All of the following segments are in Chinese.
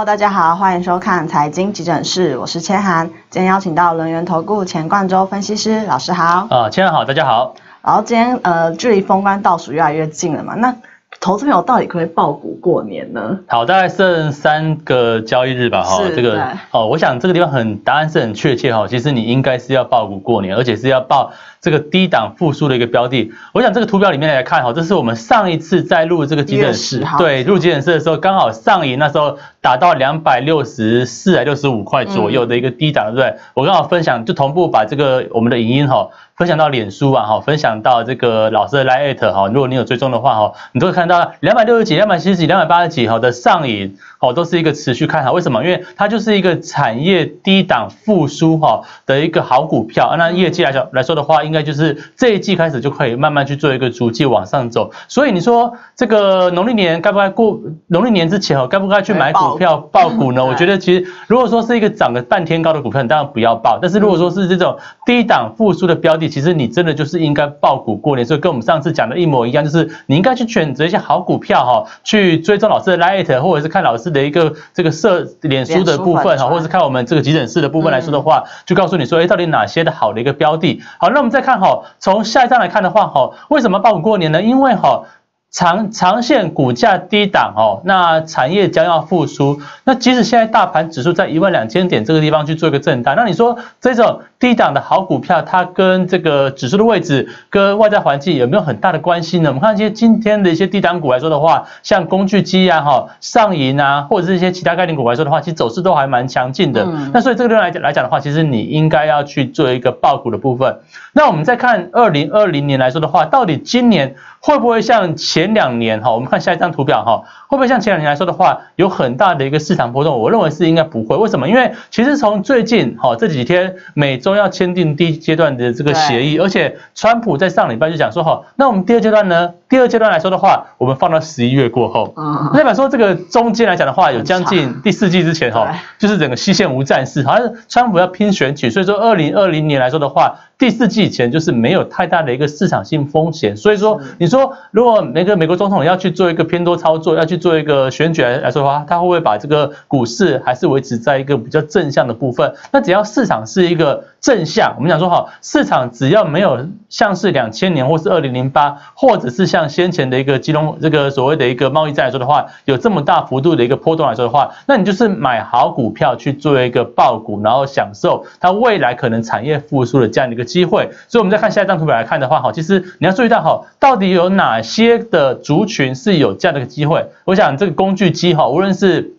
Hello，大家好，欢迎收看财经急诊室，我是千涵。今天邀请到轮源投顾钱冠洲分析师老师好。啊，千涵好，大家好。然后今天呃，距离封关倒数越来越近了嘛，那投资朋友到底可不可以爆股过年呢？好，大概剩三个交易日吧，哈，是这个对哦，我想这个地方很答案是很确切哈，其实你应该是要爆股过年，而且是要报这个低档复苏的一个标的。我想这个图表里面来看哈，这是我们上一次在录这个急诊室10，号对，录急诊室的时候，刚好上影那时候达到两百六十四还六十五块左右的一个低档，对不对？我刚好分享就同步把这个我们的影音哈。分享到脸书啊，哈，分享到这个老师的 Line 哈，如果你有追踪的话哈，你都会看到两百六十几、两百七十几、两百八十几哈的上影，哦，都是一个持续看好。为什么？因为它就是一个产业低档复苏哈的一个好股票。那业绩来讲来说的话，应该就是这一季开始就可以慢慢去做一个逐季往上走。所以你说这个农历年该不该过？农历年之前哦，该不该去买股票爆股呢？我觉得其实如果说是一个涨了半天高的股票，你当然不要爆。但是如果说是这种低档复苏的标的，其实你真的就是应该爆股过年。所以跟我们上次讲的一模一样，就是你应该去选择一些好股票哈，去追踪老师的 Lite，或者是看老师的一个这个社脸书的部分哈，或者是看我们这个急诊室的部分来说的话，就告诉你说，哎，到底哪些的好的一个标的。好，那我们再看哈，从下一章来看的话哈，为什么爆股过年呢？因为哈。长长线股价低档哦，那产业将要复苏。那即使现在大盘指数在一万两千点这个地方去做一个震荡，那你说这种低档的好股票，它跟这个指数的位置跟外在环境有没有很大的关系呢？我们看一些今天的一些低档股来说的话，像工具机啊、哈上银啊，或者是一些其他概念股来说的话，其实走势都还蛮强劲的。嗯那所以这个地方来讲来讲的话，其实你应该要去做一个爆股的部分。那我们再看二零二零年来说的话，到底今年会不会像前两年哈？我们看下一张图表哈，会不会像前两年来说的话，有很大的一个市场波动？我认为是应该不会。为什么？因为其实从最近哈这几天，美中要签订第一阶段的这个协议，而且川普在上礼拜就讲说哈，那我们第二阶段呢？第二阶段来说的话，我们放到十一月过后。嗯，代表说，这个中间来讲的话，有将近第四季之前哈，就是整个西线无战事，好像川普要拼选举，所以说二零二零年来说的话，第四季以前就是没有太大的一个市场性风险，所以说你说如果每个美国总统要去做一个偏多操作，要去做一个选举来来说的话，他会不会把这个股市还是维持在一个比较正向的部分？那只要市场是一个正向，我们讲说哈，市场只要没有像是两千年或是二零零八，或者是像先前的一个金融这个所谓的一个贸易战来说的话，有这么大幅度的一个波动来说的话，那你就是买好股票去做一个爆股，然后享受它未来可能产业复苏的这样的一个机会。所以我们再看下一张图表来看的话，哈，其实你要注意到哈，到底有哪些的族群是有这样的一个机会？我想这个工具机哈，无论是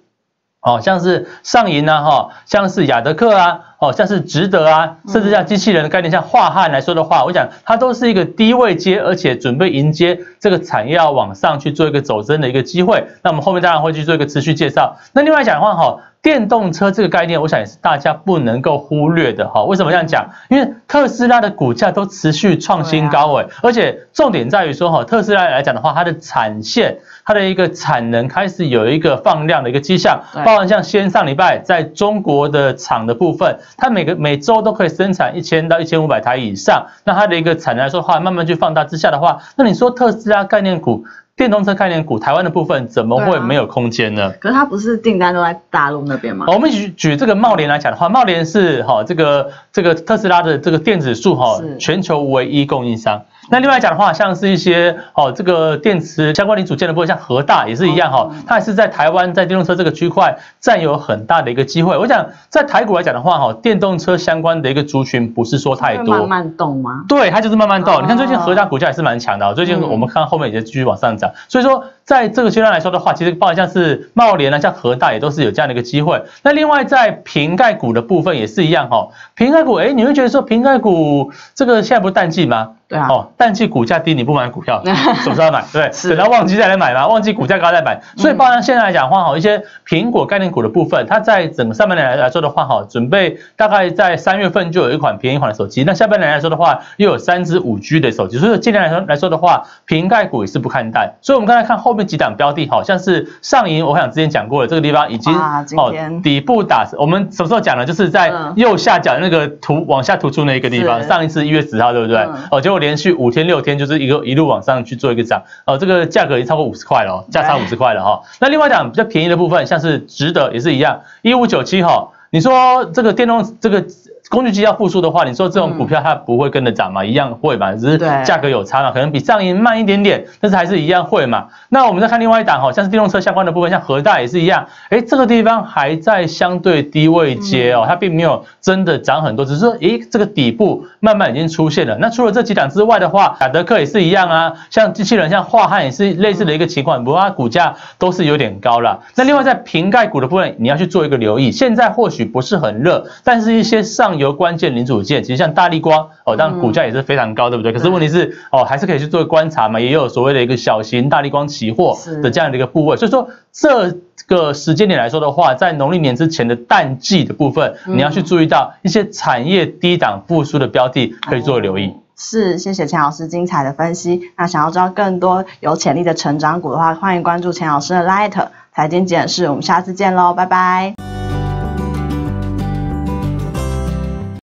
哦，像是上银啊，哈，像是雅德克啊，哦，像是值得啊，甚至像机器人的概念，像华汉来说的话，我想它都是一个低位接，而且准备迎接这个产业要往上去做一个走升的一个机会。那我们后面当然会去做一个持续介绍。那另外讲的话，哈。电动车这个概念，我想也是大家不能够忽略的哈。为什么这样讲？因为特斯拉的股价都持续创新高诶，而且重点在于说哈，特斯拉来讲的话，它的产线、它的一个产能开始有一个放量的一个迹象，包含像先上礼拜在中国的厂的部分，它每个每周都可以生产一千到一千五百台以上，那它的一个产能来说的话，慢慢去放大之下的话，那你说特斯拉概念股、电动车概念股，台湾的部分怎么会没有空间呢？可是它不是订单都在大陆那边吗？好我们举举这个茂联来讲的话，茂联是哈这个这个特斯拉的这个电子数哈是全球唯一供应商。那另外讲的话，像是一些哦这个电池相关零组件的部分，像和大也是一样哈嗯，它也是在台湾在电动车这个区块占有很大的一个机会。我想在台股来讲的话哈，电动车相关的一个族群不是说太多，慢慢动吗？对，它就是慢慢动。哦你看最近和大股价也是蛮强的哦，最近嗯我们看后面也在继续往上涨。所以说，在这个阶段来说的话，其实包括像是茂联啊，像和大也都是有这样的一个机会。那另外在瓶盖股的部分也是一样哈，瓶盖股，哎，你会觉得说瓶盖股这个现在不是淡季吗？对啊，哦，淡季股价低，你不买股票，什么时候买？对，是等到旺季再来买嘛，旺季股价高再买。所以，包含现在来讲的话，哈，一些苹果概念股的部分，它在整个上半年来来说的话，哈，准备大概在三月份就有一款便宜款的手机，那下半年来说的话，又有三支五 G 的手机，所以尽量来说来说的话，瓶盖股也是不看淡。所以，我们刚才看后面面几档标的，好像是上银，我想之前讲过的，这个地方已经哦底部打，我们什么时候讲呢？就是在右下角那个图往下突出那一个地方，上一次一月十号，对不对？哦，结果连续五天六天就是一个一路往上去做一个涨，哦，这个价格已经超过五十块了，价差五十块了哈。那另外一档比较便宜的部分，像是值得也是一样，一五九七哈，你说这个电动这个。工具机要复苏的话，你说这种股票它不会跟着涨吗？一样会嘛，只是价格有差嘛，可能比上银慢一点点，但是还是一样会嘛。那我们再看另外一档哈，像是电动车相关的部分，像核大也是一样，哎，这个地方还在相对低位接哦，它并没有真的涨很多，只是说，诶，这个底部慢慢已经出现了。那除了这几档之外的话，雅德克也是一样啊，像机器人，像华汉也是类似的一个情况，不过它股价都是有点高了。那另外在瓶盖股的部分，你要去做一个留意，现在或许不是很热，但是一些上游关键零组件，其实像大力光哦，当然股价也是非常高，对不对？可是问题是哦，还是可以去做观察嘛，也有所谓的一个小型大力光期货的这样的一个部位。所以说这个时间点来说的话，在农历年之前的淡季的部分，你要去注意到一些产业低档复苏的标的，可以做留意。是，谢谢钱老师精彩的分析。那想要知道更多有潜力的成长股的话，欢迎关注钱老师的 Light 财经简视。我们下次见喽，拜拜。